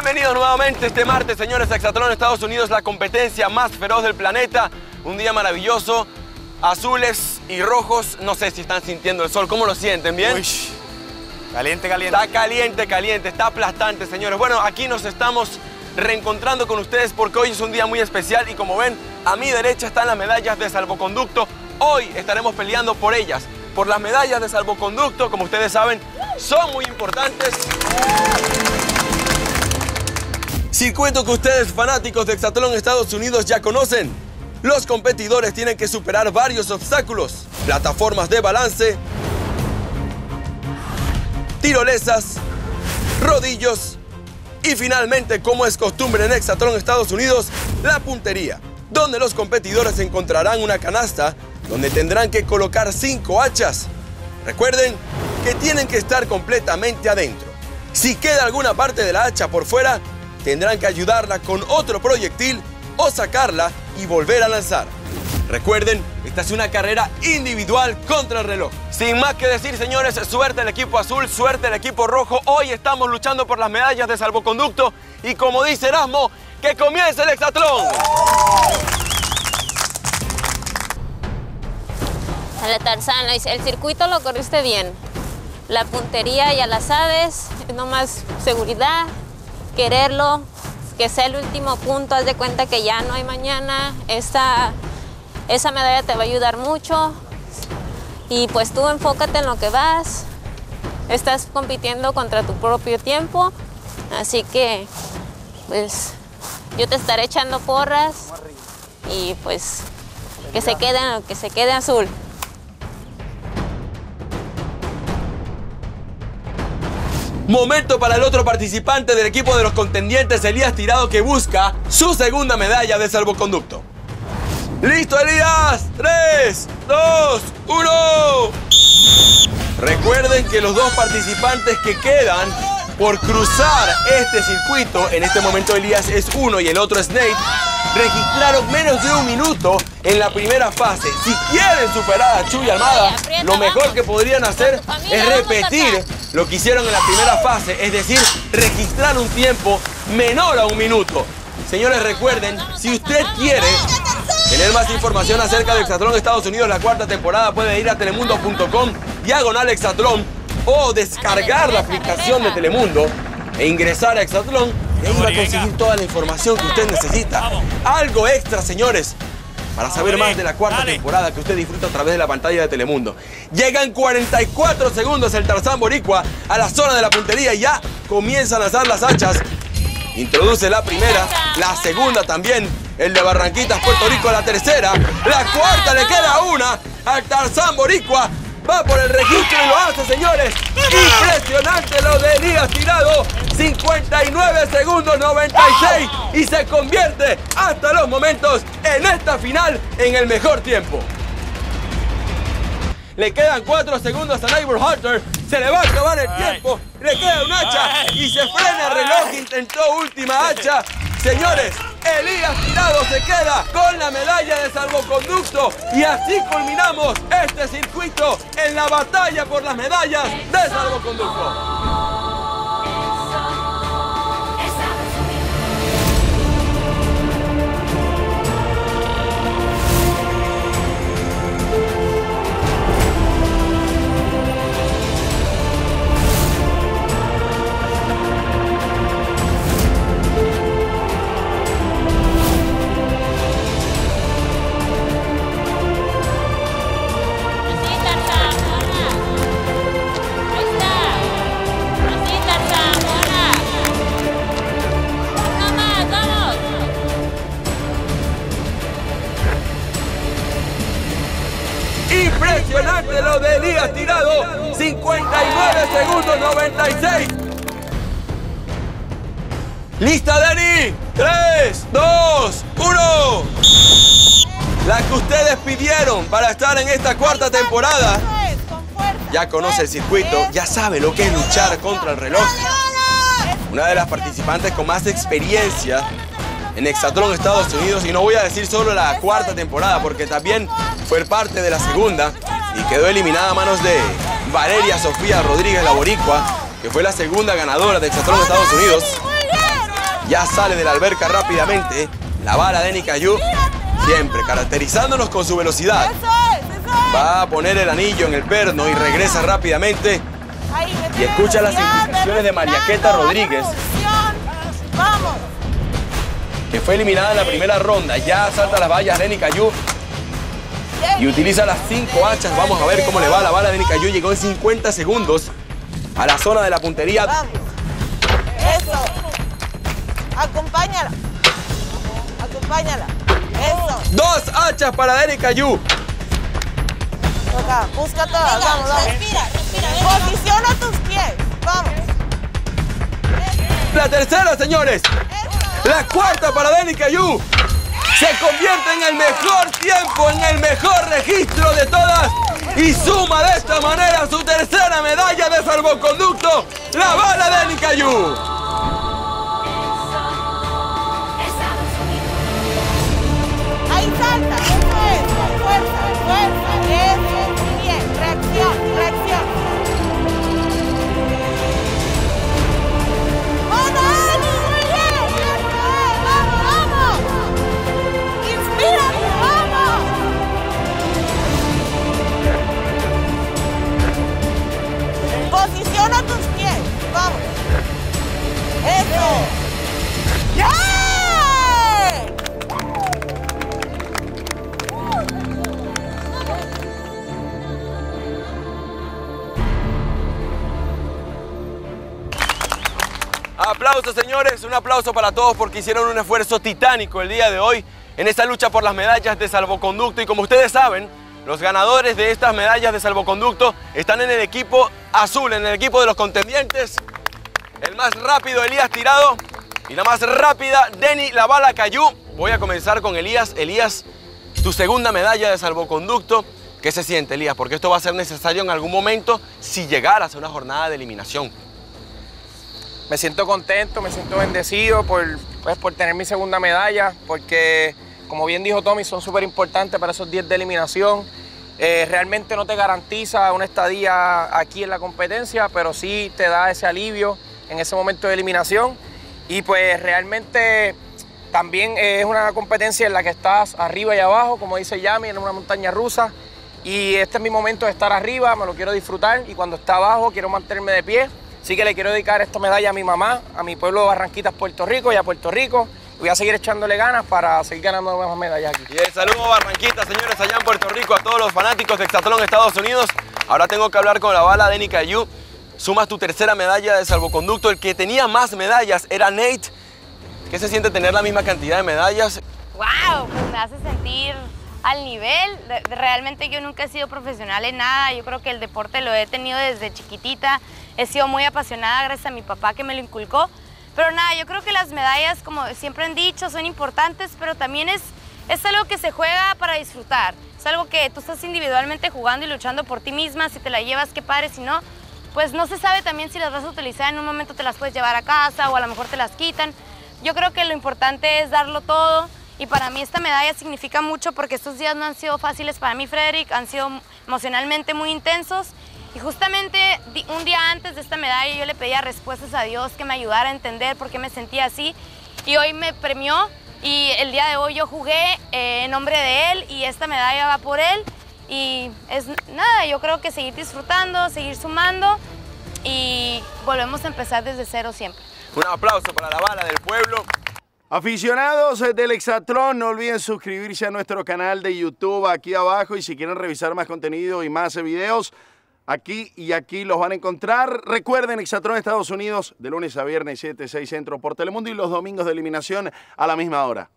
Bienvenidos nuevamente este martes, señores, a Exatlón Estados Unidos, la competencia más feroz del planeta. Un día maravilloso, azules y rojos. No sé si están sintiendo el sol, ¿cómo lo sienten? ¿Bien? Uy, caliente, caliente. Está caliente, caliente, está aplastante, señores. Bueno, aquí nos estamos reencontrando con ustedes porque hoy es un día muy especial y como ven, a mi derecha están las medallas de salvoconducto. Hoy estaremos peleando por ellas, por las medallas de salvoconducto, como ustedes saben, son muy importantes. Circuito que ustedes, fanáticos de Exatlón Estados Unidos, ya conocen. Los competidores tienen que superar varios obstáculos, plataformas de balance, tirolesas, rodillos y finalmente, como es costumbre en Exatlón Estados Unidos, la puntería, donde los competidores encontrarán una canasta donde tendrán que colocar cinco hachas. Recuerden que tienen que estar completamente adentro. Si queda alguna parte de la hacha por fuera, tendrán que ayudarla con otro proyectil o sacarla y volver a lanzar. Recuerden, esta es una carrera individual contra el reloj. Sin más que decir, señores, suerte al equipo azul, suerte al equipo rojo. Hoy estamos luchando por las medallas de salvoconducto y como dice Erasmo, que comience el hexatlón. Dale, Tarzán, el circuito lo corriste bien. La puntería ya la sabes, es nomás seguridad, quererlo, que sea el último punto, haz de cuenta que ya no hay mañana, esa, esa medalla te va a ayudar mucho y pues tú enfócate en lo que vas, estás compitiendo contra tu propio tiempo, así que pues yo te estaré echando porras y pues que se quede, que se quede azul. Momento para el otro participante del equipo de los contendientes, Elías Tirado, que busca su segunda medalla de salvoconducto. ¡Listo, Elías! ¡Tres, dos, uno! Recuerden que los dos participantes que quedan por cruzar este circuito, en este momento Elías es uno y el otro es Nate, registraron menos de un minuto en la primera fase. Si quieren superar a Chuy Almada, lo mejor que podrían hacer es repetir lo que hicieron en la primera fase, es decir, registrar un tiempo menor a un minuto. Señores, recuerden, si usted quiere tener más información acerca de Exatlón Estados Unidos, la cuarta temporada, puede ir a telemundo.com, diagonal Exatlón, o descargar la aplicación de Telemundo e ingresar a Exatlón y ahí va a conseguir toda la información que usted necesita. Algo extra, señores, para saber más de la cuarta temporada que usted disfruta a través de la pantalla de Telemundo. Llegan 44 segundos el Tarzán Boricua a la zona de la puntería y ya comienza a lanzar las hachas. Introduce la primera, la segunda también, el de Barranquitas, Puerto Rico, la tercera, la cuarta le queda una al Tarzán Boricua. Va por el registro y lo hace, señores. Impresionante lo de Elías Tirado. 59 segundos 96 y se convierte hasta los momentos en esta final en el mejor tiempo. Le quedan 4 segundos a Neighbor Hunter. Se le va a acabar el tiempo. Le queda un hacha y se frena el reloj. Intentó última hacha. Señores, Elías Tirado se queda con la medalla de salvoconducto y así culminamos este circuito en la batalla por las medallas de salvoconducto. Impresionante lo de Elías Tirado. 59 segundos 96. ¿Lista, Dani? 3, 2, 1. La que ustedes pidieron para estar en esta cuarta temporada. Ya conoce el circuito, ya sabe lo que es luchar contra el reloj. Una de las participantes con más experiencia en Exatlón Estados Unidos. Y no voy a decir solo la cuarta temporada, porque también fue parte de la segunda y quedó eliminada a manos de Valeria Sofía Rodríguez La Boricua, que fue la segunda ganadora de Exatlón Estados Unidos. Ya sale de la alberca rápidamente. La bala de Nikayu, siempre caracterizándonos con su velocidad. Va a poner el anillo en el perno y regresa rápidamente. Y escucha las indicaciones de Mariaqueta Rodríguez. que fue eliminada en la primera ronda. Ya salta las vallas de Nikayu y utiliza las cinco hachas. Vamos a ver cómo le va la bala de Nikayu. Llegó en 50 segundos a la zona de la puntería. Vamos. Eso. Acompáñala. Acompáñala. Eso. Dos hachas para Derek Cayu. Toca. Busca todas. Vamos, vamos. Respira, respira. Posiciona tus pies. Vamos. La tercera, señores. La cuarta para Denny Cayu. Se convierte en el mejor tiempo, en el mejor registro de todas. Y suma de esta manera su tercera medalla de salvoconducto, la bala de Denny Posiciona tus pies. Vamos. Eso. ¡Yeah! Aplausos, señores. Un aplauso para todos porque hicieron un esfuerzo titánico el día de hoy en esta lucha por las medallas de salvoconducto. Y como ustedes saben, los ganadores de estas medallas de salvoconducto están en el equipo azul, en el equipo de los contendientes. El más rápido, Elías Tirado. Y la más rápida, Denny La Bala Cayú. Voy a comenzar con Elías. Elías, tu segunda medalla de salvoconducto. ¿Qué se siente, Elías? Porque esto va a ser necesario en algún momento si llegaras a una jornada de eliminación. Me siento contento, me siento bendecido por, pues, por tener mi segunda medalla, porque, como bien dijo Tommy, son súper importantes para esos 10 de eliminación. Eh, realmente no te garantiza una estadía aquí en la competencia, pero sí te da ese alivio en ese momento de eliminación. Y pues realmente también es una competencia en la que estás arriba y abajo, como dice Yami, en una montaña rusa. Y este es mi momento de estar arriba, me lo quiero disfrutar y cuando está abajo quiero mantenerme de pie. Así que le quiero dedicar esta medalla a mi mamá, a mi pueblo de Barranquitas, Puerto Rico y a Puerto Rico. Voy a seguir echándole ganas para seguir ganando más medallas aquí. Y el saludo Barranquita, señores, allá en Puerto Rico, a todos los fanáticos de Hexatlón Estados Unidos. Ahora tengo que hablar con la bala de Nicayu. Sumas tu tercera medalla de salvoconducto. El que tenía más medallas era Nate. ¿Qué se siente tener la misma cantidad de medallas? ¡Wow! Pues me hace sentir al nivel. Realmente yo nunca he sido profesional en nada. Yo creo que el deporte lo he tenido desde chiquitita. He sido muy apasionada gracias a mi papá que me lo inculcó. Pero nada, yo creo que las medallas, como siempre han dicho, son importantes, pero también es, es algo que se juega para disfrutar. Es algo que tú estás individualmente jugando y luchando por ti misma. Si te la llevas, qué padre. Si no, pues no se sabe también si las vas a utilizar. En un momento te las puedes llevar a casa o a lo mejor te las quitan. Yo creo que lo importante es darlo todo y para mí esta medalla significa mucho porque estos días no han sido fáciles para mí, Frederick, han sido emocionalmente muy intensos y justamente un día antes de esta medalla yo le pedía respuestas a Dios que me ayudara a entender por qué me sentía así y hoy me premió y el día de hoy yo jugué eh, en nombre de Él y esta medalla va por Él y es nada, yo creo que seguir disfrutando, seguir sumando y volvemos a empezar desde cero siempre. Un aplauso para la bala del pueblo. Aficionados del Exatlón, no olviden suscribirse a nuestro canal de YouTube aquí abajo y si quieren revisar más contenido y más videos, aquí y aquí los van a encontrar. Recuerden, Exatlón Estados Unidos, de lunes a viernes 7, 6 centro por Telemundo y los domingos de eliminación a la misma hora.